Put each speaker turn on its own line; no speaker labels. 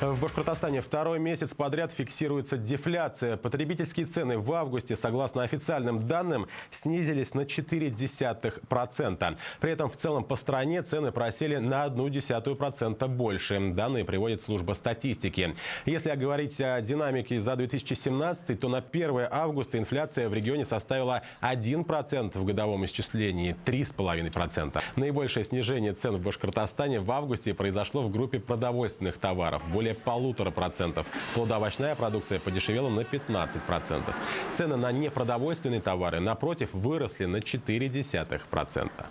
В Башкортостане второй месяц подряд фиксируется дефляция. Потребительские цены в августе, согласно официальным данным, снизились на 0,4%. При этом в целом по стране цены просели на 0,1% больше. Данные приводит служба статистики. Если говорить о динамике за 2017, то на 1 августа инфляция в регионе составила 1% в годовом исчислении, 3,5%. Наибольшее снижение цен в Башкортостане в августе произошло в группе продовольственных товаров – более полутора процентов. Плодоовощная продукция подешевела на 15 процентов. Цены на непродовольственные товары, напротив, выросли на 0,4 процента.